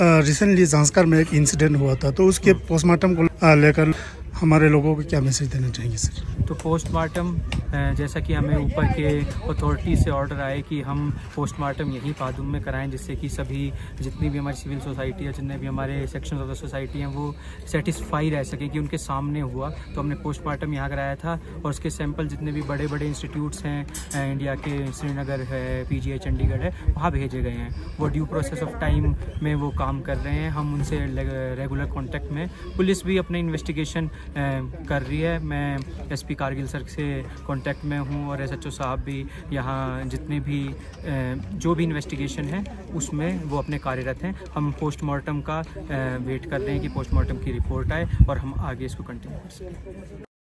Recently Zanskar में एक incident हुआ था तो उसके पोस्टमार्टम को लेकर हमारे लोगों को क्या मैसेज देना चाहेंगे सर तो पोस्टमार्टम जैसा कि हमें ऊपर के अथॉरिटी से ऑर्डर आए कि हम पोस्टमार्टम यहीं पादुम में कराएँ, जिससे कि सभी जितनी भी हमारी सिविल सोसाइटी है जितने भी हमारे सेक्शन ऑफ़ द सोसाइटी हैं, वो सेटिस्फाई रह सके कि उनके सामने हुआ। तो हमने पोस्टमार्टम यहाँ कराया था और उसके सैंपल जितने भी बड़े बड़े इंस्टीट्यूट्स हैं इंडिया के श्रीनगर है पी चंडीगढ़ है, वहाँ भेजे गए हैं। वो ड्यू प्रोसेस ऑफ़ टाइम में वो काम कर रहे हैं। हम उनसे रेगुलर कॉन्टेक्ट में। पुलिस भी अपने इन्वेस्टिगेशन कर रही है। मैं एसपी कारगिल सर से कांटेक्ट में हूँ और एसएचओ साहब भी यहाँ जितने भी जो भी इन्वेस्टिगेशन है, उसमें वो अपने कार्यरत हैं। हम पोस्टमार्टम का वेट कर रहे हैं कि पोस्टमार्टम की रिपोर्ट आए और हम आगे इसको कंटिन्यू कर सकें।